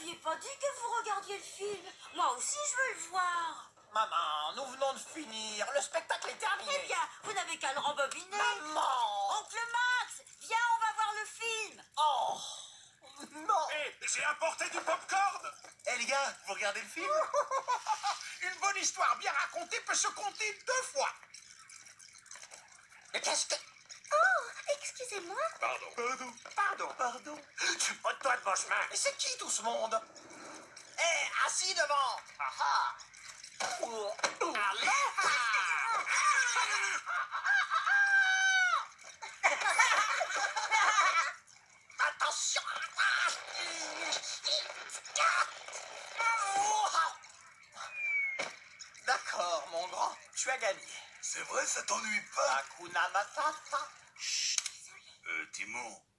m'aviez pas dit que vous regardiez le film Moi aussi, je veux le voir. Maman, nous venons de finir. Le spectacle est terminé. Eh bien, vous n'avez qu'à le rembobiner. Maman Oncle Max, viens, on va voir le film. Oh Non Hé, j'ai apporté du popcorn Eh les gars, vous regardez le film? Une bonne histoire bien racontée peut se compter deux fois. Mais qu'est-ce que... Pardon. Pardon, pardon, pardon. Ôte-toi de mon chemin. Mais c'est qui tout ce monde? Eh, assis devant Ah ah Oh, oh. Attention D'accord, mon grand, tu as gagné. C'est vrai, ça t'ennuie pas Hakuna Matata. Euh, home.